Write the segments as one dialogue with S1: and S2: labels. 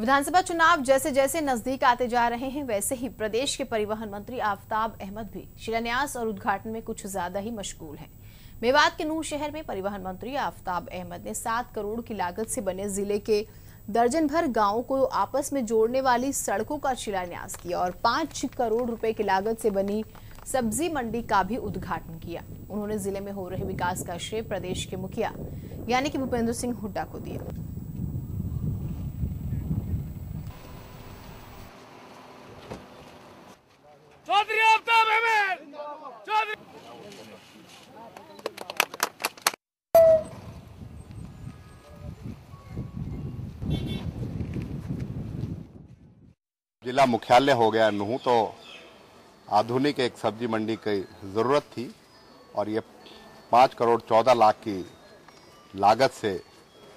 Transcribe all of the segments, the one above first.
S1: विधानसभा चुनाव जैसे जैसे नज़दीक आते जा रहे हैं, वैसे ही प्रदेश के परिवहन मंत्री आफ्ताब अहमद भी शिलान्यास और उद्घाटन में कुछ ज़्यादा ही मशगूल हैं। मेवात के नूर शहर में परिवहन मंत्री आफ्ताब अहमद ने सात करोड़ की लागत से बने ज़िले के दर्जन भर गाँवों को आपस में जोड़ने वाली सड़कों का शिलान्यास किया और पाँच करोड़ रुपए की लागत से बनी सब्ज़ी मंडी का भी उद्घाटन किया। उन्होंने ज़िले में हो रहे विकास का श्रेय प्रदेश के मुखिया यानी कि भूपेंद्र सिंह हुड्डा को दिया।
S2: चौधरी आफ्ताब अहमद। चौधरी
S3: जिला मुख्यालय हो गया नूह तो आधुनिक एक सब्ज़ी मंडी की ज़रूरत थी और ये पाँच करोड़ चौदह लाख की लागत से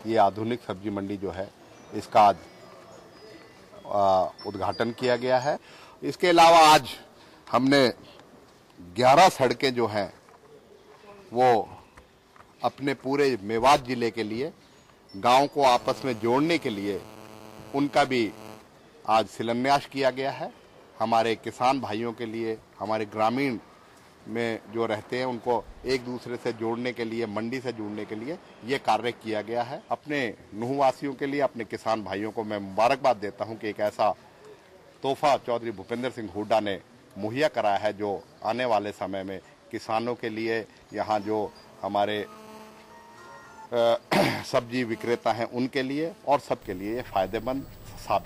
S3: ये आधुनिक सब्ज़ी मंडी जो है, इसका आज उद्घाटन किया गया है। इसके अलावा आज हमने 11 सड़कें जो हैं, वो अपने पूरे मेवात ज़िले के लिए, गाँव को आपस में जोड़ने के लिए, उनका भी आज शिलान्यास किया गया है। हमारे किसान भाइयों के लिए, हमारे ग्रामीण में जो रहते हैं, उनको एक दूसरे से जोड़ने के लिए, मंडी से जोड़ने के लिए ये कार्य किया गया है। अपने नुहवासियों के लिए, अपने किसान भाइयों को मैं मुबारकबाद देता हूँ कि एक ऐसा तोहफा चौधरी भूपेंद्र सिंह हुड्डा ने मुहैया कराया है जो आने वाले समय में किसानों के लिए यहाँ जो हमारे सब्ज़ी विक्रेता हैं उनके लिए और सबके लिए ये फ़ायदेमंद